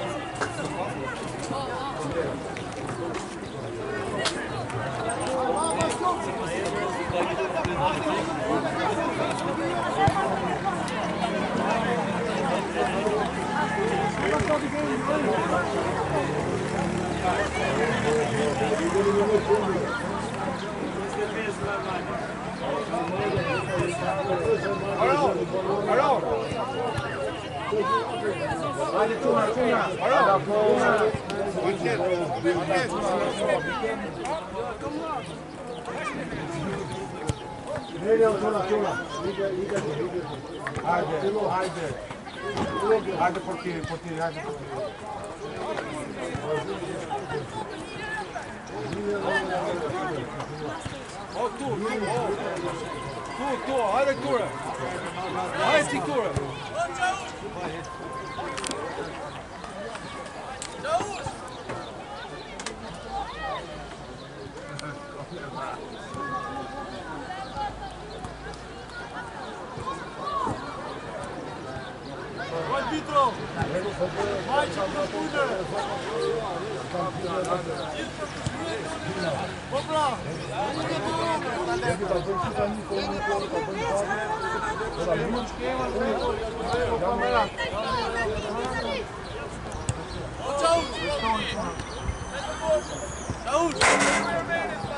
Thank you. Hide por ti, por ti, hide por ti. Oh, tu, tu, oh. Tu, tu, olha a cura. Olha esse cura. Saúde!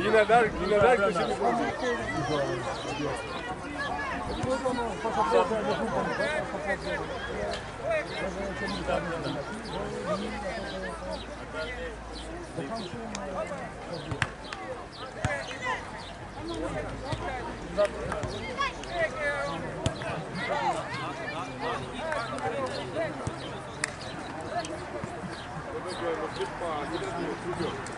Yine der, yine der köşemi Good ball. He doesn't even prove it.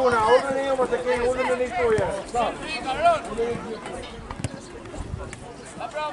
tú, na, orden ellos más aquí, orden de la historia. ¡Cabrón! ¡Vamos, bravo,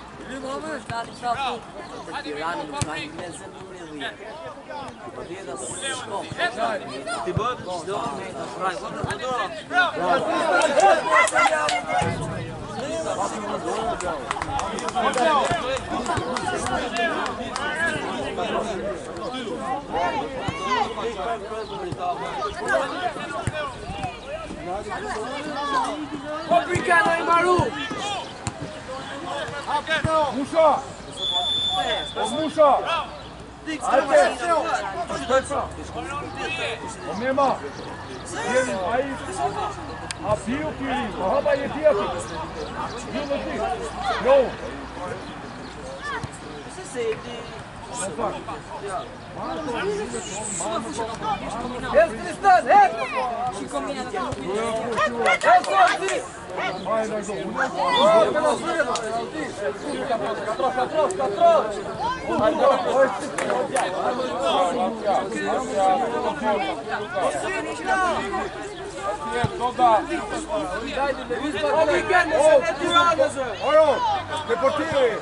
a Ti bëhet çdo me të shkruaj vonë do do. Obrigado, Maru! Muszo! Muszo! Atenção! Ô meu irmão, ele vai abrir o perigo. Rouba ele aqui, aqui. Viu, Luti? Não! Você sei que... Jest Tristan, jest! Troszkę, troszkę, troszkę! Obrigado, você é de nada, Zé. Olha, deportivo.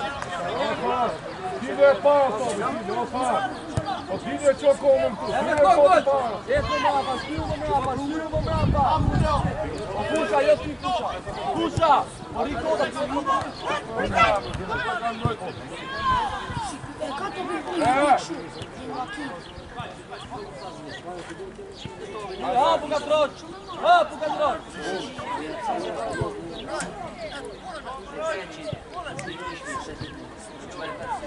Ide e pa, pa, ide e para. O ide çka kom këtu. E ka gol. E ka gol. Ka shkruar me apo shkruar me apo. Ha mundo. O jo ti fusha. Fusha. O riko da ti mundo. të bëjë këtu. Ja. Ja. Ja. Ja. Ja. Ja. Ja. Ja. Ja. Ja. Ja.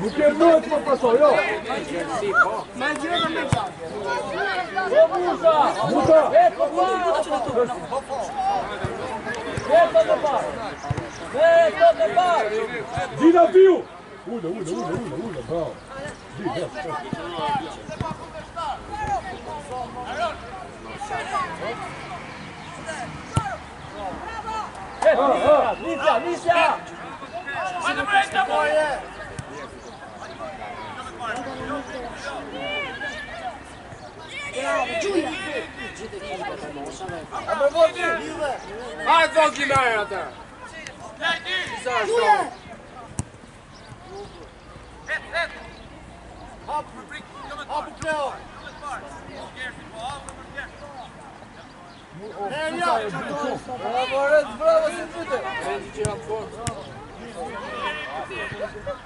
Buchenulțimă pe sau, eu! Mai zi, eu n-am Musa! Musa! Vete de par! Vete de par! Dina viu! Ulă, ulă, ulă, ulă, ulă, bravo! Dina! Bravo! Licia, Licia! Licia! Mai de mai, Gjulia! e do ki me e atë! Gjulia! Bravo, bravo, bravo, bravo, bravo, bravo, bravo, bravo, bravo, bravo, bravo, bravo, bravo, bravo, bravo, bravo, bravo,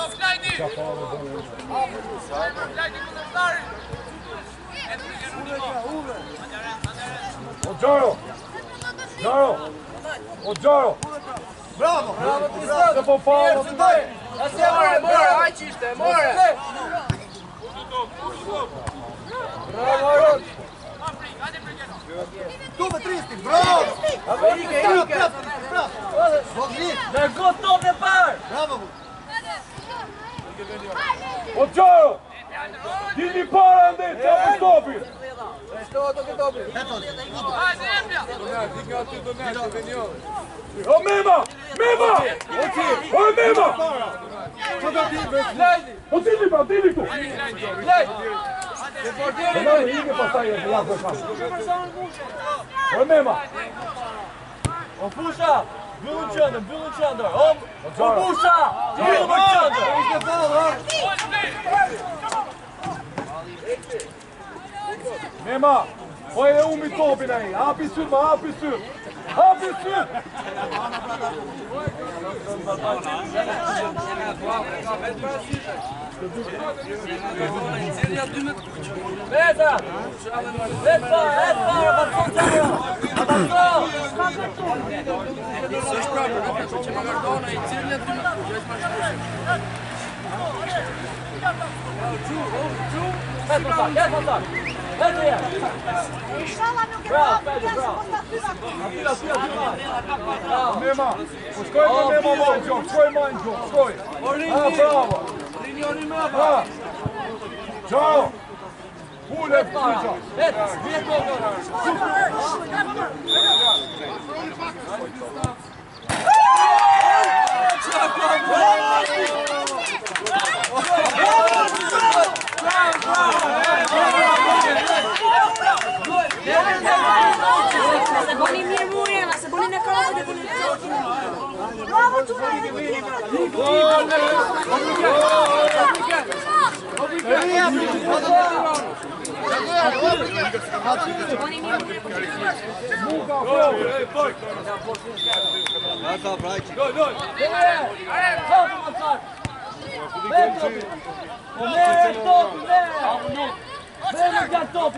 O Offline. Offline. Offline. Bravo, bravo, ti zot. Se po fal. Ti zot. A se mora, mora, aq ishte, mora. Bravo, rot. Afrik, hajde për gjeno. Tu me tristi, bravo. Afrik, ikë, ikë. Bravo. Vogli, da go top e par. Bravo. O qo? Gjini para ndë e apo për stopi! O mema! O mema! O mema! O O mema! O mema! O O mema! O mema! O mema! O mema! O mema! O mema! Wyłączony, wyłączony! On opuszcza! Wyłączony! Nie ma! Pojede umi Tobinej! Api süt, api süt! Api süt! Veta! Veta! Veta! Veta! Veta! S'shkruaj, po të themë Maradona i cilëti 12, 6 mashkullsh. Ju, ju, ju, e di, po të shohim këtu. ma, kushtoj të më, kushtoj Manko, Bravo, Marko, Brajčić. Omer, top, Omer! Vreme ga top!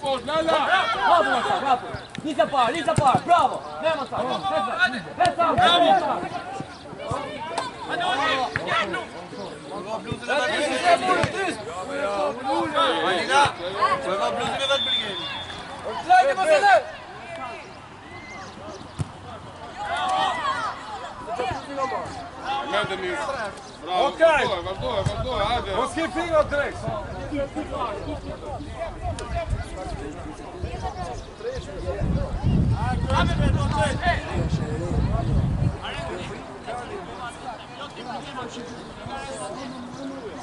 Bravo, Makar, bravo! Nisam par, nisam par, bravo! Nema sam, nema sam! Bravo! Bravo! Bravo! Va blu, va blu, va blu. Va blu, va blu, va blu. Va blu,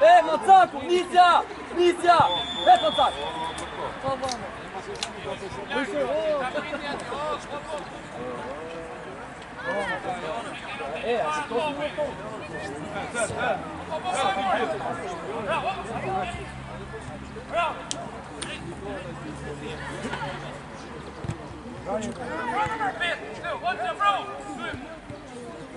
Эй, Мацаку, нельзя! Нельзя! Эй, Мацак! Эй, а что? Браво! Run it. Run it. Run it. Run it. Run it. Run it.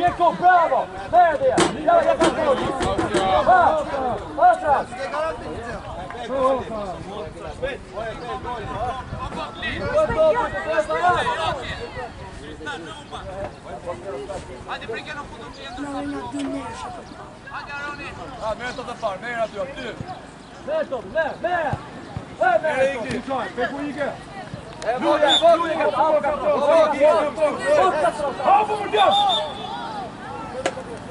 Pjeko, bravo! Medija! Ja, ja, ja, ja, ja! Ha! Ha! Ha! në fundun të nesh. Hajde Aroni. Ha, merr të parë, merr aty aty. Merto, merr, merr. Ha, merr. Kuçoj, ku ikë? E vjen, vjen, ha, vjen, vjen, vjen, vjen,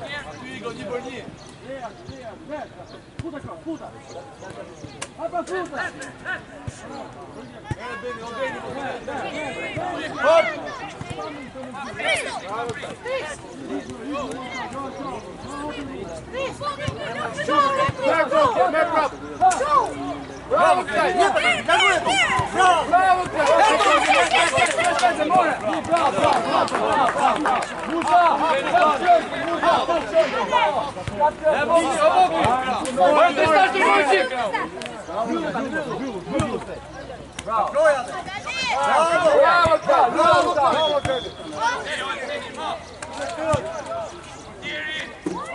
Ja, ugo di Bolnie. Ja, shë. Futaka, futa. Haj pa sutas. Ja bëni, o bëni. Ja, shë. Ja, Браво, Край! Браво! Браво, Край! Моля! Браво, браво, браво, браво! Мужа! Браво! Браво! Браво! Браво!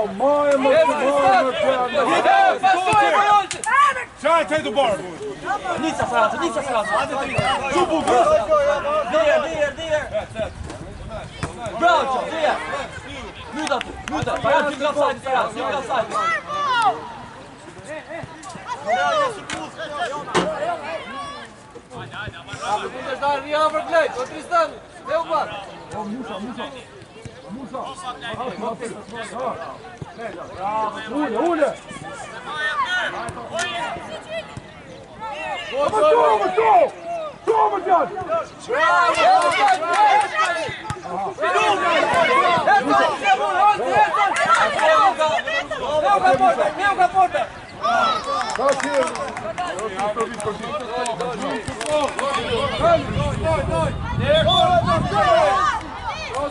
Mojë më të borë më të borë më të borë më të borë më të borë Qa e të e të borë? Nisa së ratë, nisa së ratë Qubu vërë Dhe e, dhe e, dhe e Dhe e, dhe e Dhe e, dhe e Dhe e, dhe O Tristan, dhe e Dhe Ulja, ulja! Ama toma, toma! Toma,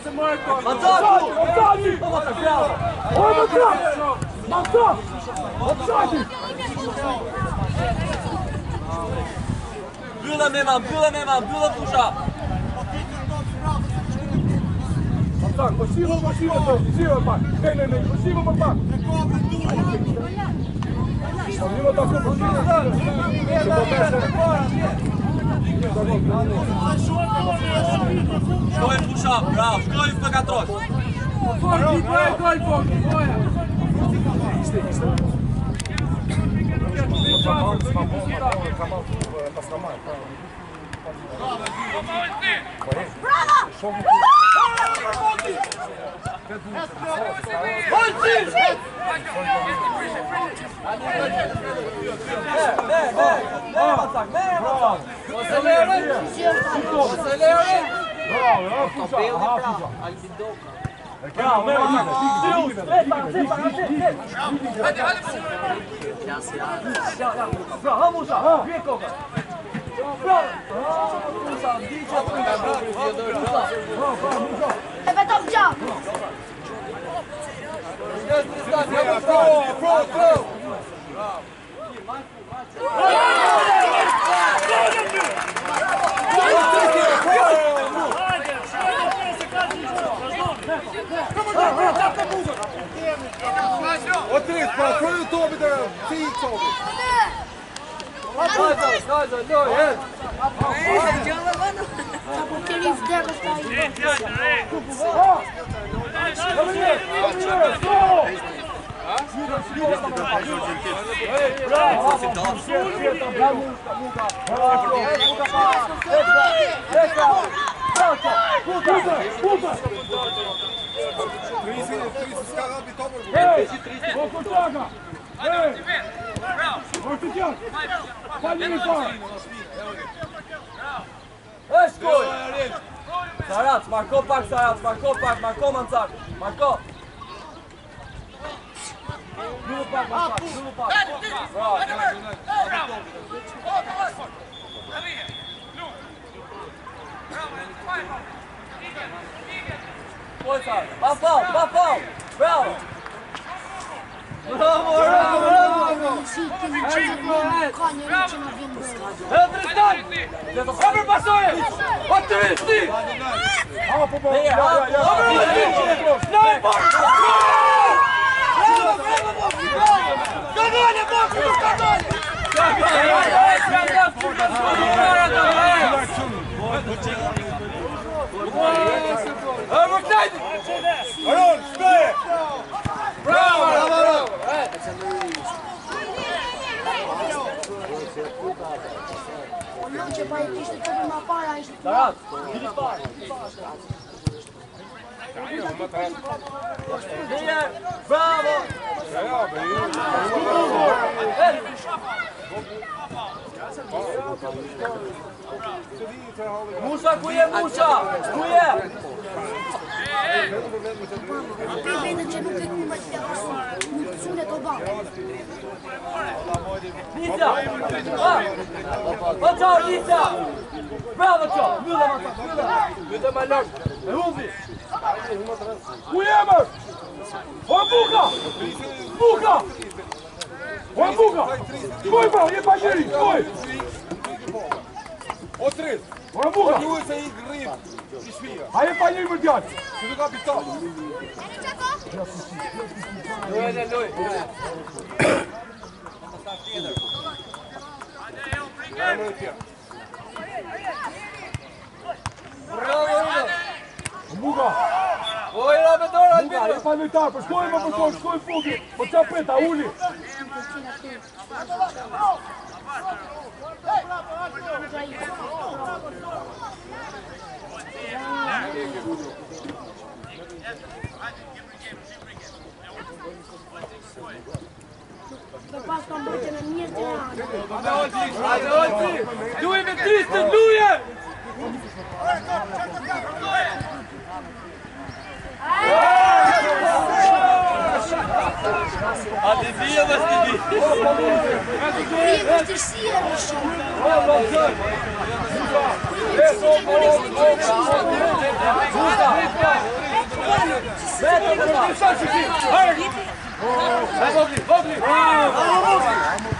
Отзади! Отзади! Ой, назад! Назад! Отзади! Было мимо, было мимо, было душа! Отзад, спасибо, спасибо, спасибо, пак! Эй, эй, эй, спасибо, пак! Спасибо, так, спасибо! Stój w push-up, brawo, stój w pegatros. Folki, boje, gol, folki, boje. Brawo! Brawo! atak, merë! Mos e lërë! Mos e lërë! Bravo, e fusha, ha fusha. Albidoka. Bravo, merë atak, ti u streta, ti pa ti. Hajde, hajde. Bravo, ha musha, ha, vjen koka. Bravo. Musha, ndiqja të nga bravo, musha. E vetëm gjak. Yes, Tristan, bravo, bravo, bravo. Bravo. Отрис, працюю тобі, де ти тобі. Лазо, лазо, ну, е. Через Sarats, Marco pak Sarats, Marco pak, Marco Mansak, Marco! Два фал, два фал! Браво! Браво, браво, браво! Перестань! Добре пасує! Отличний! Добре, отличний! Po, Musa ku je Musa ku je Ne do të bëjmë të dy. Ne të bëjmë të dy. Ne bravo! të bëjmë të dy. Ne do të bëjmë të dy. të bëjmë të Ne to ba. Bravo çao. Mylla ma E Ku jam? buka. Buka. Po, buka. pa, po, po, je O tres. i më djalë. Ti do ka E ne çuko? Doj, doj. Amë sahtë edhe. Hajde, e ofrikim. Po falmitat, për po shkoj fuqi. Po çau prit, uli. Bravo. Bravo. Adolti, Adolti, duhet luje! A ti di edhe s'ti di? Ti e në të shia në shumë. Ma më të zërë. Ma më të zërë. Ma më të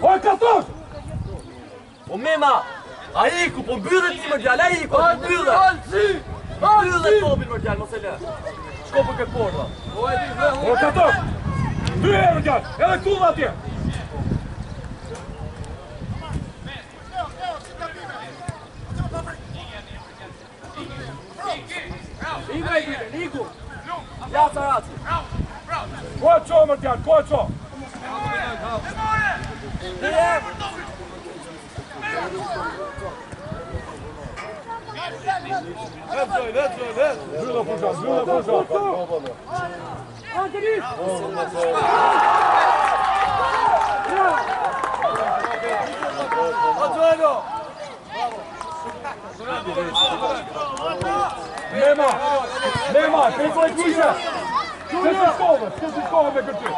O e kartosh! O po, me ma, a i ku po bydhe ti më gjall, a i ku po bydhe! Po bydhe topin më gjall, le Shko për këtë porra! O e kartosh! Dy e më edhe ku dhe atje! Ingrid, Ingrid, Ingrid, Ingrid, Ingrid, Ingrid, Ingrid, Ingrid, e Ingrid, Ingrid, Ingrid, Ingrid, Ingrid, Ingrid, Ingrid, Жила пужа, жила пужа. Андрій! Отвено! Нема! Нема! Ти платіжа! Ти з школи! Ти з школи викрути!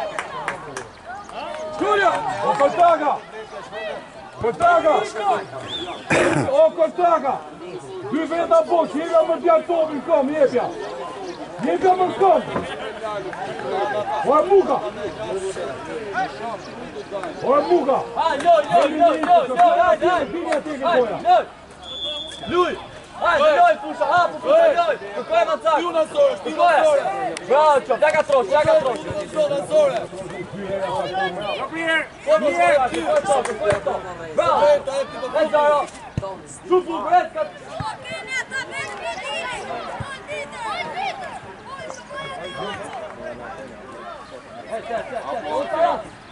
Kurja, o Kostaga! Kostaga! O Kostaga! Dy veta bosh, jemi a mërë djarë tobi në kom, jepja! Jemi a mërë kom! O e muka! O e muka! Ha, jo, jo, jo, jo, jo, jo, jo, jo, jo, jo, jo, jo, jo, loj, pusha, hapu, pusha, loj! Kërkoj e ma cak! Ju në zore, ti në zore! Bravo, qo, ja ka trosh, ka trosh! Ka expelled mi jacket Da ca ku efekti qin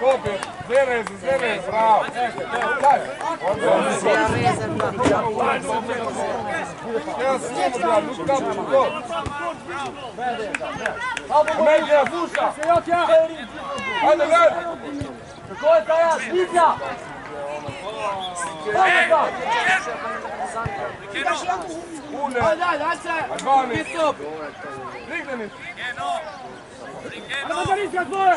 Copie, dve reze, dve reze, bravo. Daj. Ja sam njemu bravo, Luka Kapuću, go. Medija, Vuša. Ajde, gledaj. Kako je taj Smitlja? Ajde, da. Ule. Ajde, daj se. Advanis. Digne mi. Digne no. Digne no. Digne no.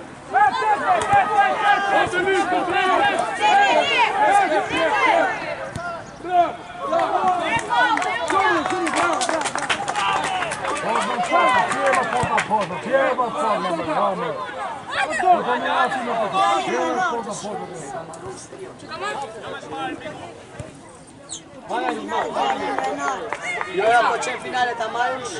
Hai animal, hai animal. Eu am făcut finale, dar mai un și...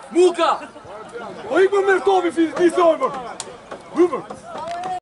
Muka! Po ikë më mërë tobi, fiti ti se ojë mërë!